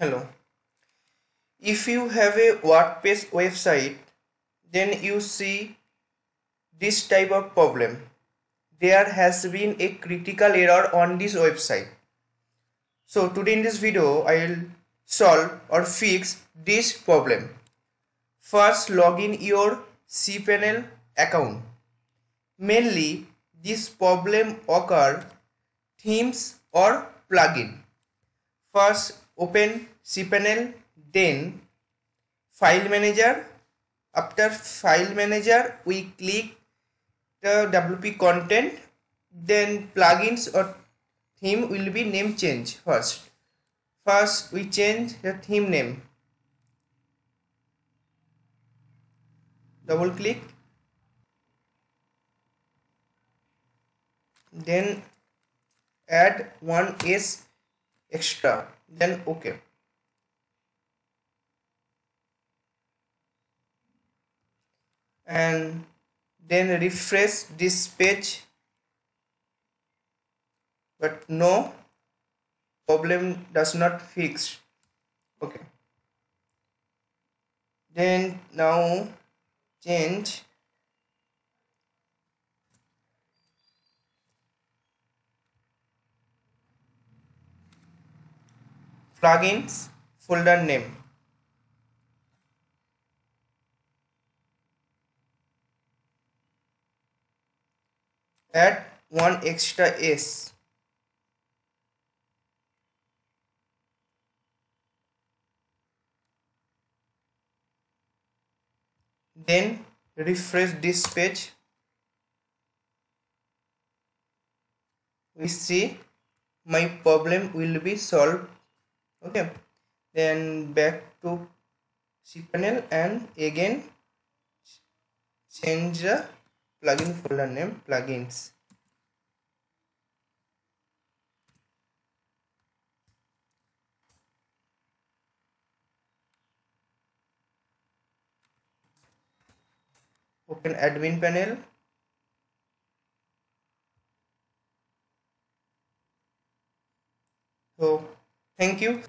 hello. If you have a wordpress website then you see this type of problem. There has been a critical error on this website. So today in this video i will solve or fix this problem. First log in your cpanel account. Mainly this problem occur themes or plugin. First open cpanel then file manager. After file manager we click the wp content. Then plugins or theme will be name change first. First we change the theme name. Double click. Then add one s extra then okay. And then refresh this page. But no problem does not fix. Okay. Then now change plugins folder name. Add one extra s. Then refresh this page we see my problem will be solved okay. Then back to cpanel and again change the plugin folder name plugins. Open admin panel. So thank you